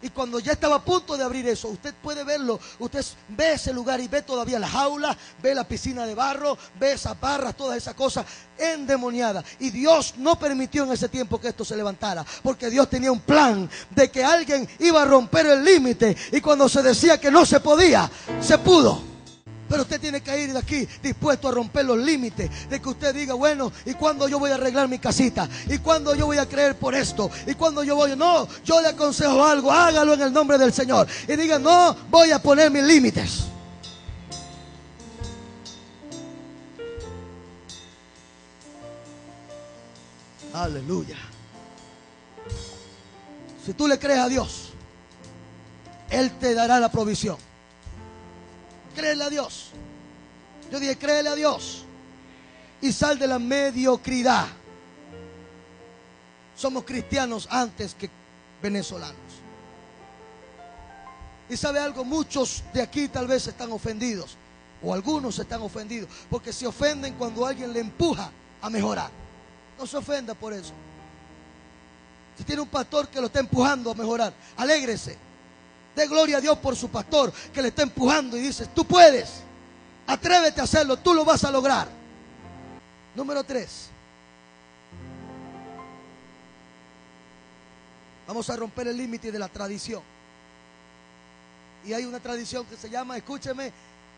S1: Y cuando ya estaba a punto de abrir eso, usted puede verlo, usted ve ese lugar y ve todavía la jaula, ve la piscina de barro, ve esas barras, todas esas cosas endemoniadas. Y Dios no permitió en ese tiempo que esto se levantara, porque Dios tenía un plan de que alguien iba a romper el límite y cuando se decía que no se podía, se pudo. Pero usted tiene que ir de aquí dispuesto a romper los límites. De que usted diga, bueno, ¿y cuándo yo voy a arreglar mi casita? ¿Y cuándo yo voy a creer por esto? ¿Y cuándo yo voy? No, yo le aconsejo algo, hágalo en el nombre del Señor. Y diga, no, voy a poner mis límites. Aleluya. Si tú le crees a Dios, Él te dará la provisión. Créele a Dios. Yo dije, créele a Dios y sal de la mediocridad. Somos cristianos antes que venezolanos. Y sabe algo, muchos de aquí tal vez están ofendidos, o algunos están ofendidos, porque se ofenden cuando alguien le empuja a mejorar. No se ofenda por eso. Si tiene un pastor que lo está empujando a mejorar, alégrese. De gloria a Dios por su pastor que le está empujando y dice, tú puedes, atrévete a hacerlo, tú lo vas a lograr. Número tres. Vamos a romper el límite de la tradición. Y hay una tradición que se llama, escúcheme,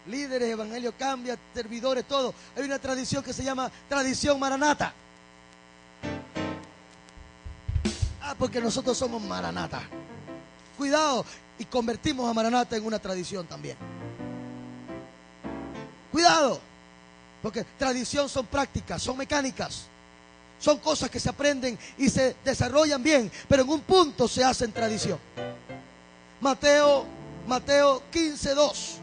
S1: líderes, evangelio cambia, servidores, todo. Hay una tradición que se llama tradición maranata. Ah, porque nosotros somos maranata. Cuidado, y convertimos a maranata en una tradición también. Cuidado, porque tradición son prácticas, son mecánicas. Son cosas que se aprenden y se desarrollan bien, pero en un punto se hacen tradición. Mateo, Mateo 15, 2.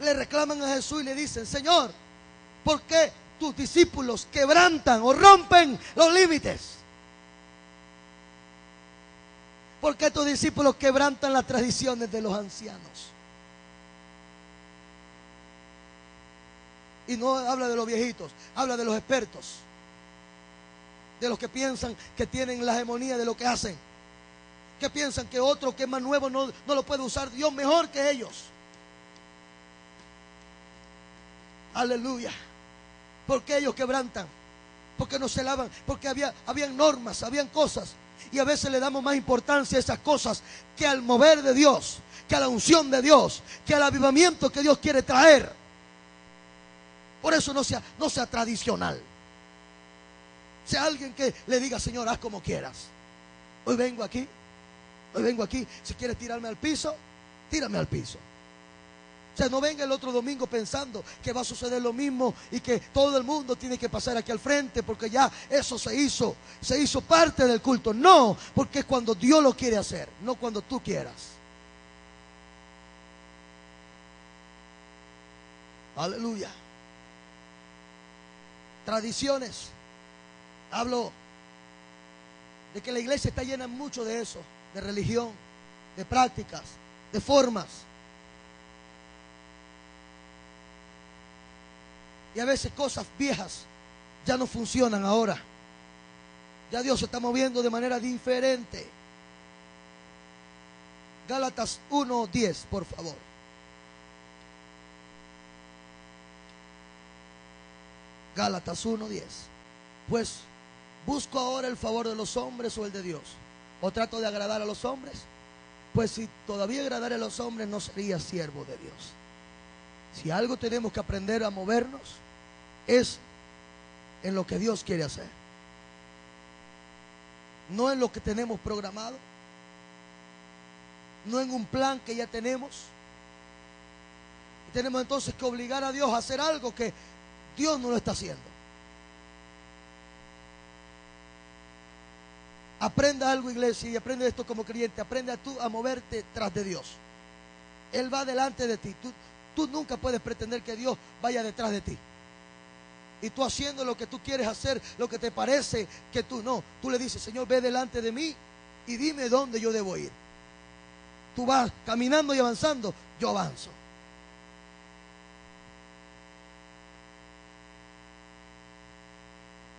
S1: Le reclaman a Jesús y le dicen, Señor, ¿por qué tus discípulos quebrantan o rompen los límites? ¿Por qué tus discípulos quebrantan las tradiciones de los ancianos? Y no habla de los viejitos, habla de los expertos. De los que piensan que tienen la hegemonía de lo que hacen. Que piensan que otro que es más nuevo no, no lo puede usar Dios mejor que ellos. Aleluya. Porque ellos quebrantan. Porque no se lavan. Porque había, habían normas, habían cosas. Y a veces le damos más importancia a esas cosas que al mover de Dios, que a la unción de Dios, que al avivamiento que Dios quiere traer. Por eso no sea, no sea tradicional. Sea alguien que le diga, Señor, haz como quieras. Hoy vengo aquí, hoy vengo aquí. Si quieres tirarme al piso, tírame al piso. O sea, no venga el otro domingo pensando que va a suceder lo mismo y que todo el mundo tiene que pasar aquí al frente porque ya eso se hizo, se hizo parte del culto. No, porque es cuando Dios lo quiere hacer, no cuando tú quieras. Aleluya tradiciones. Hablo de que la iglesia está llena mucho de eso, de religión, de prácticas, de formas. Y a veces cosas viejas ya no funcionan ahora. Ya Dios se está moviendo de manera diferente. Gálatas 1.10, por favor. Gálatas 1.10. Pues, ¿busco ahora el favor de los hombres o el de Dios? ¿O trato de agradar a los hombres? Pues si todavía agradara a los hombres, no sería siervo de Dios. Si algo tenemos que aprender a movernos, es en lo que Dios quiere hacer. No en lo que tenemos programado. No en un plan que ya tenemos. Y tenemos entonces que obligar a Dios a hacer algo que Dios no lo está haciendo. Aprenda algo, iglesia, y aprende esto como creyente. Aprende tú a moverte tras de Dios. Él va delante de ti. Tú, tú nunca puedes pretender que Dios vaya detrás de ti. Y tú haciendo lo que tú quieres hacer, lo que te parece que tú no. Tú le dices, Señor, ve delante de mí y dime dónde yo debo ir. Tú vas caminando y avanzando, yo avanzo.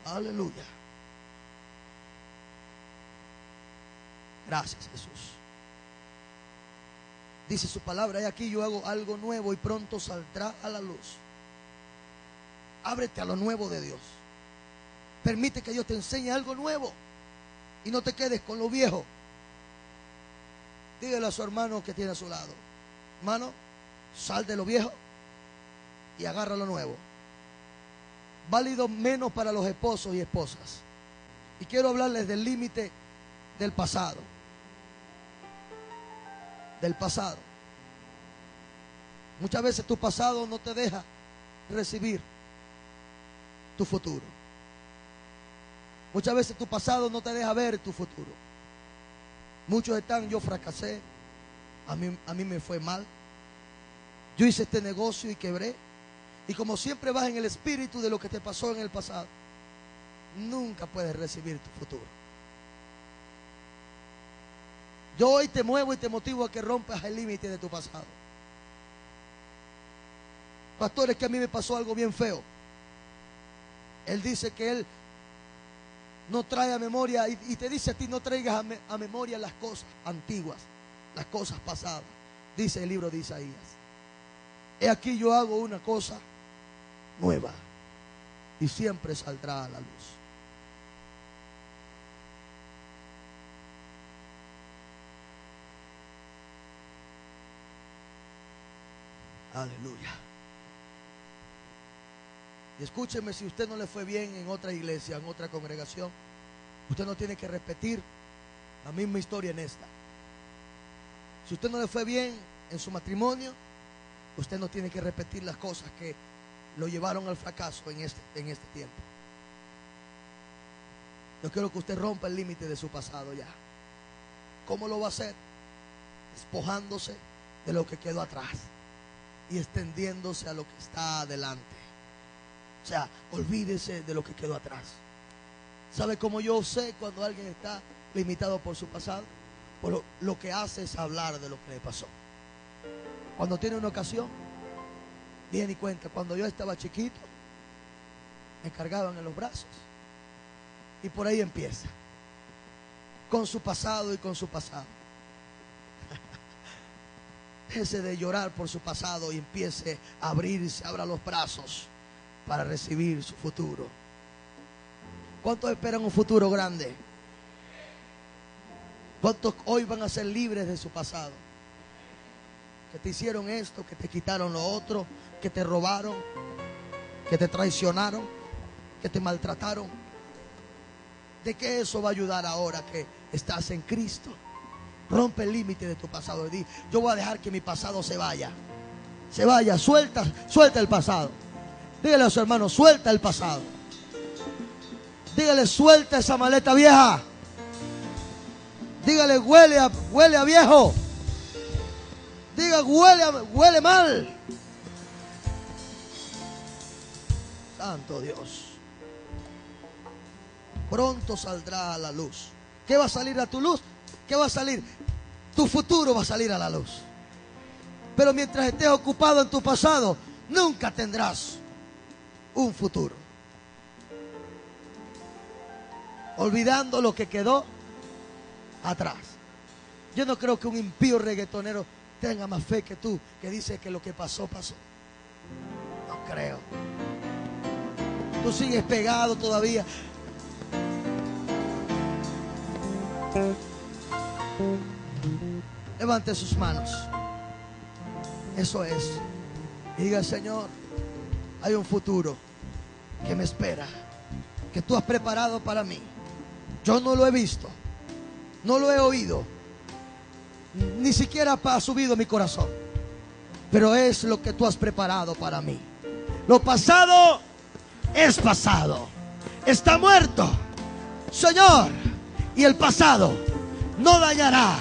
S1: Aleluya. Gracias Jesús. Dice su palabra, y aquí yo hago algo nuevo y pronto saldrá a la luz. Ábrete a lo nuevo de Dios. Permite que Dios te enseñe algo nuevo y no te quedes con lo viejo. Dígale a su hermano que tiene a su lado, hermano, sal de lo viejo y agarra lo nuevo válido menos para los esposos y esposas. Y quiero hablarles del límite del pasado. Del pasado. Muchas veces tu pasado no te deja recibir tu futuro. Muchas veces tu pasado no te deja ver tu futuro. Muchos están, yo fracasé, a mí, a mí me fue mal, Yo hice este negocio y quebré. Y como siempre vas en el espíritu de lo que te pasó en el pasado, nunca puedes recibir tu futuro. Yo hoy te muevo y te motivo a que rompas el límite de tu pasado. Pastor, es que a mí me pasó algo bien feo. Él dice que él no trae a memoria y, te dice a ti no traigas a, a memoria las cosas antiguas, las cosas pasadas. Dice el libro de Isaías. He aquí yo hago una cosa nueva y siempre saldrá a la luz. Aleluya. Y escúcheme, si usted no le fue bien en otra iglesia, en otra congregación, usted no tiene que repetir la misma historia en esta. Si usted no le fue bien en su matrimonio, usted no tiene que repetir las cosas que lo llevaron al fracaso en este, en este tiempo. Yo quiero que usted rompa el límite de su pasado ya. ¿Cómo lo va a hacer? Despojándose de lo que quedó atrás y extendiéndose a lo que está adelante. O sea, olvídese de lo que quedó atrás. ¿Sabe cómo yo sé cuando alguien está limitado por su pasado? Por lo, lo que hace es hablar de lo que le pasó. Cuando tiene una ocasión, viene y cuenta, cuando yo estaba chiquito, me cargaban en los brazos. Y por ahí empieza. Con su pasado y con su pasado. (laughs) Ese de llorar por su pasado y empiece a abrirse, abra los brazos para recibir su futuro. ¿Cuántos esperan un futuro grande? ¿Cuántos hoy van a ser libres de su pasado? Que te hicieron esto, que te quitaron lo otro, que te robaron, que te traicionaron, que te maltrataron. ¿De qué eso va a ayudar ahora que estás en Cristo? Rompe el límite de tu pasado. Yo voy a dejar que mi pasado se vaya. Se vaya, suelta, suelta el pasado. Dígale a su hermano, suelta el pasado. Dígale, suelta esa maleta vieja. Dígale, huele a, huele a viejo. Diga, huele, huele mal. Santo Dios. Pronto saldrá a la luz. ¿Qué va a salir a tu luz? ¿Qué va a salir? Tu futuro va a salir a la luz. Pero mientras estés ocupado en tu pasado, nunca tendrás un futuro. Olvidando lo que quedó atrás. Yo no creo que un impío reggaetonero tenga más fe que tú, que dice que lo que pasó, pasó. No creo. Tú sigues pegado todavía. Levante sus manos. Eso es. diga, Señor, hay un futuro que me espera, que tú has preparado para mí. Yo no lo he visto, no lo he oído, ni siquiera ha subido mi corazón, pero es lo que tú has preparado para mí. Lo pasado es pasado, está muerto, Señor, y el pasado no dañará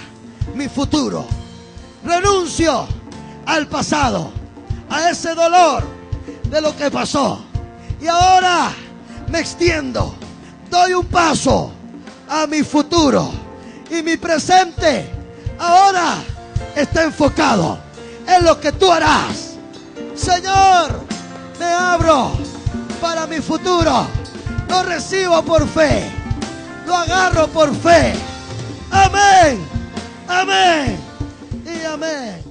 S1: mi futuro. Renuncio al pasado, a ese dolor de lo que pasó. Y ahora me extiendo, doy un paso a mi futuro. Y mi presente ahora está enfocado en lo que tú harás. Señor, me abro para mi futuro. Lo recibo por fe. Lo agarro por fe. Amén. Amén. Y amén.